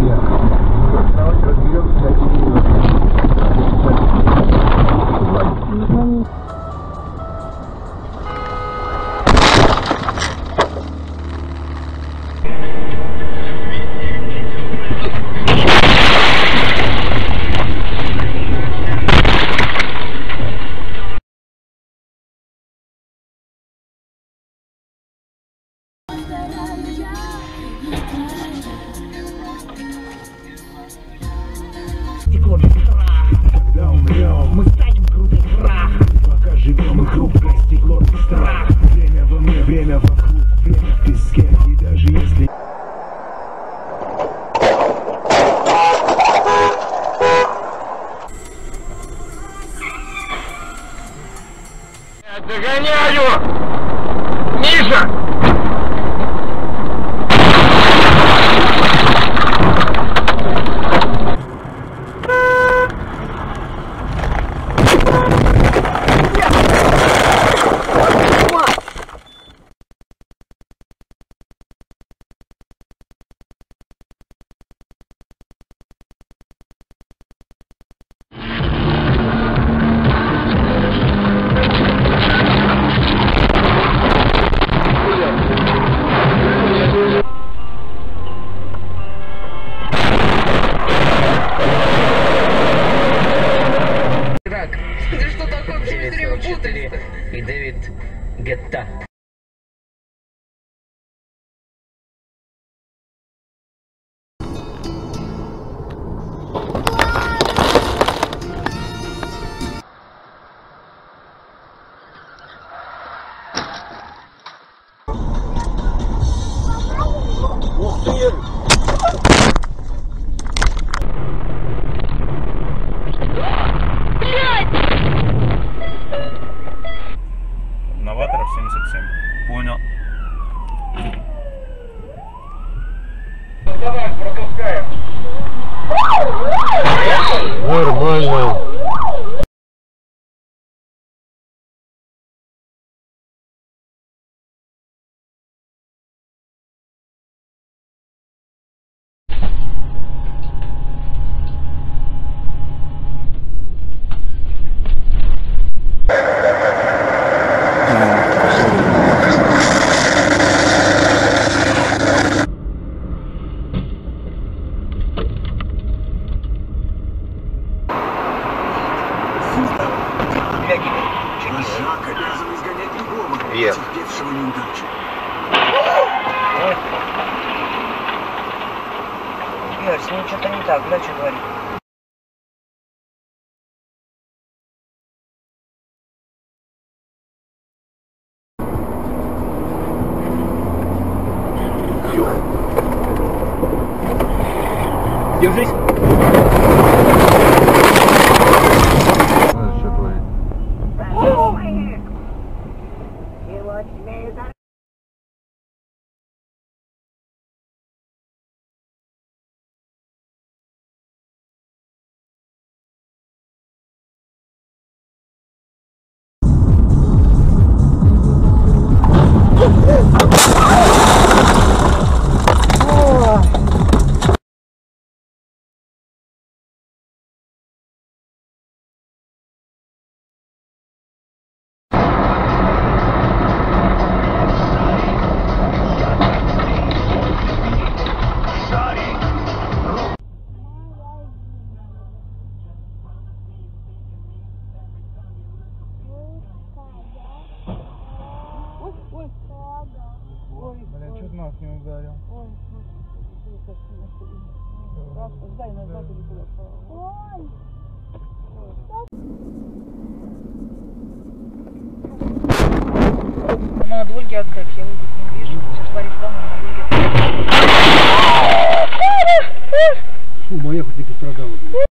idea. Догоняю! Миша! Get done. 77. Понял. Давай, пропускаем. Нормально. Вверх. Игорь, с ним что-то не так, бля, что творит? Держись. Блин, что нас не ударил? Дай назад или куда Надо Ольге отдать, я Ольгу не вижу. Сейчас Борис дома, надо Ольге. Фу, моя хоть не пострадала, блин.